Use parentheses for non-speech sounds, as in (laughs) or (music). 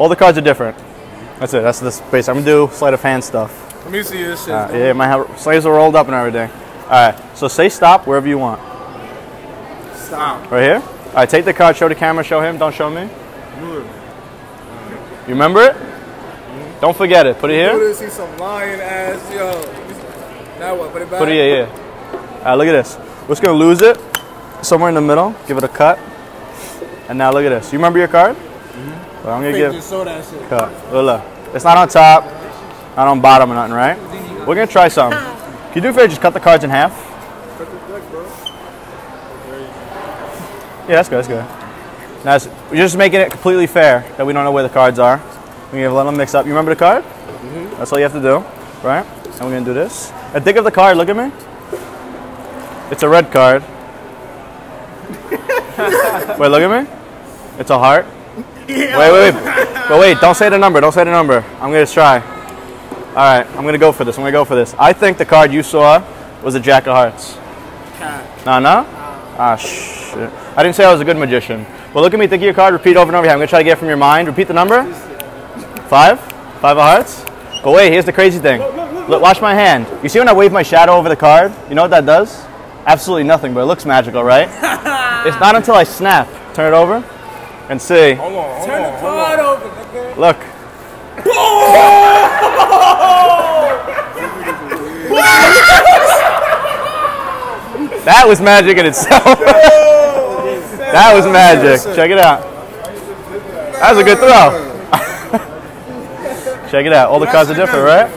All the cards are different. That's it. That's the space. I'm gonna do sleight of hand stuff. Let me see this shit. Uh, yeah, my sleeves are rolled up and everything. All right. So say stop wherever you want. Stop. Right here. All right. Take the card. Show the camera. Show him. Don't show me. You remember it? Don't forget it. Put it here. see some lion ass, yo. Now what? Put it back. Put it here. Yeah. All right. Look at this. We're just gonna lose it somewhere in the middle. Give it a cut. And now look at this. You remember your card? Well, I'm gonna Fake give. saw that shit. Cut. Look. It's not on top, not on bottom or nothing, right? We're gonna try some. Can you do a favor? Just cut the cards in half. Yeah, that's good. That's good. Now, it's- we're just making it completely fair that we don't know where the cards are. We give a little mix up. You remember the card? That's all you have to do, right? And we're gonna do this. And think of the card. Look at me. It's a red card. (laughs) wait, look at me. It's a heart. Wait, wait, wait. But wait, don't say the number. Don't say the number. I'm going to try. All right, I'm going to go for this. I'm going to go for this. I think the card you saw was a Jack of Hearts. No, no? Ah, shit. I didn't say I was a good magician. Well, look at me. Think of your card. Repeat over and over again. I'm going to try to get it from your mind. Repeat the number. Five? Five of hearts? But wait, here's the crazy thing. Look, watch my hand. You see when I wave my shadow over the card? You know what that does? Absolutely nothing, but it looks magical, right? (laughs) it's not until I snap. Turn it over and see. Hold on, hold Turn on, the card on. over, nigga. Look. (laughs) that was magic in itself. (laughs) that was magic. Check it out. That was a good throw. (laughs) Check it out. All the cards are different, right?